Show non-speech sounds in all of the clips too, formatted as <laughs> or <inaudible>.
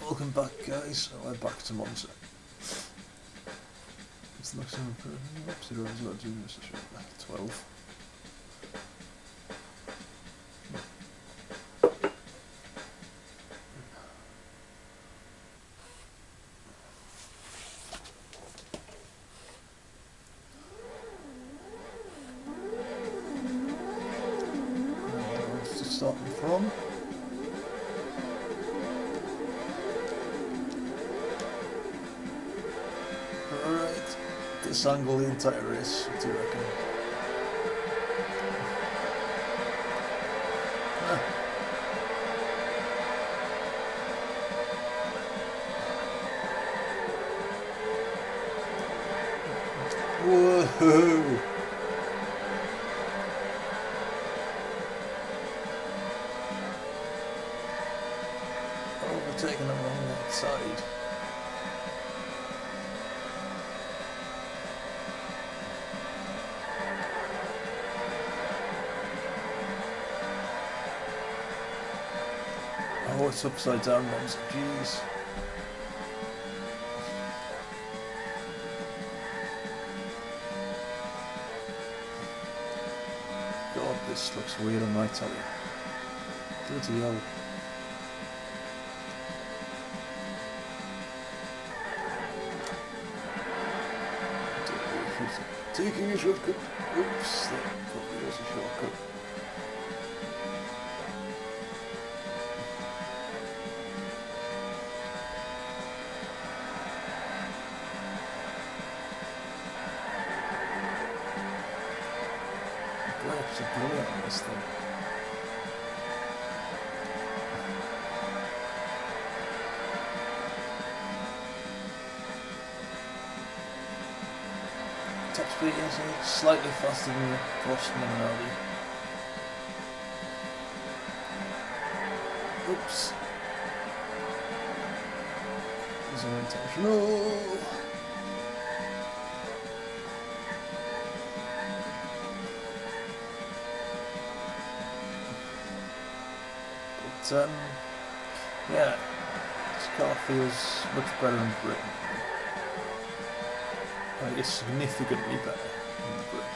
Welcome back, guys. We're back to Monza. It's the time episode of Zero Doom this is like 12. Where's it starting from? Angle the entire race, what do you reckon? Whoa! Oh, Overtaking them on that side. Oh, it's upside down ones. Jeez. God, this looks weird on my telly. Bloody hell. Taking a shortcut. Oops, Brilliant on this thing. Top speed is slightly faster than the Frost Minardi. Oops. This is unintentional. But, um, yeah, this car feels much better in Britain. Like, it's significantly better in Britain.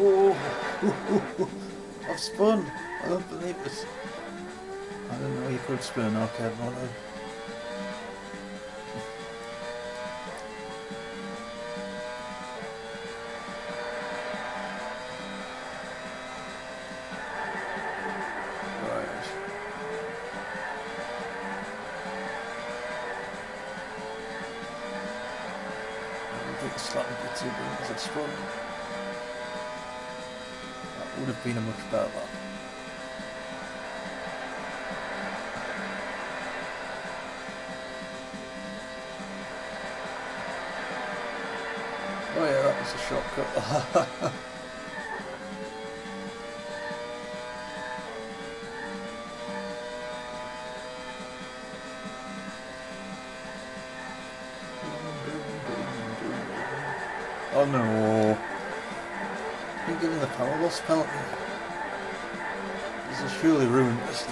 Oh, <laughs> I've spun. I don't believe it. I don't know you could spin an arcade. Right. I think would be too big as I spun. Would have been a much better lap. Oh yeah, that was a shortcut. <laughs> oh no. You're giving the power loss penalty. This has surely ruined this.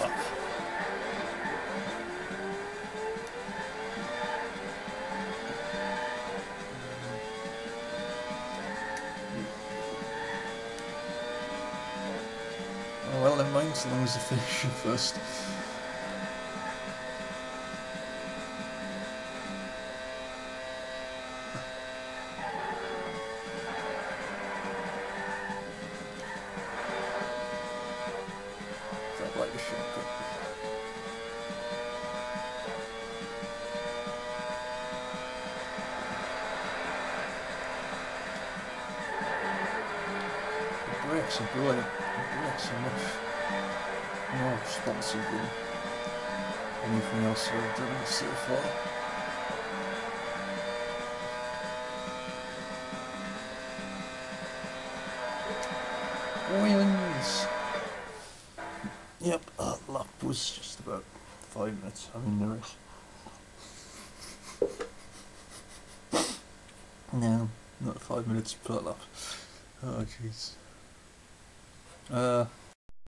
Oh well, never mind, so long as they finish <laughs> first. The brakes are much more responsive than anything else I've done so far. Wins! Yep, that lap was just about five minutes. I mean, there is. No, not five minutes pull up. Oh, jeez. Uh,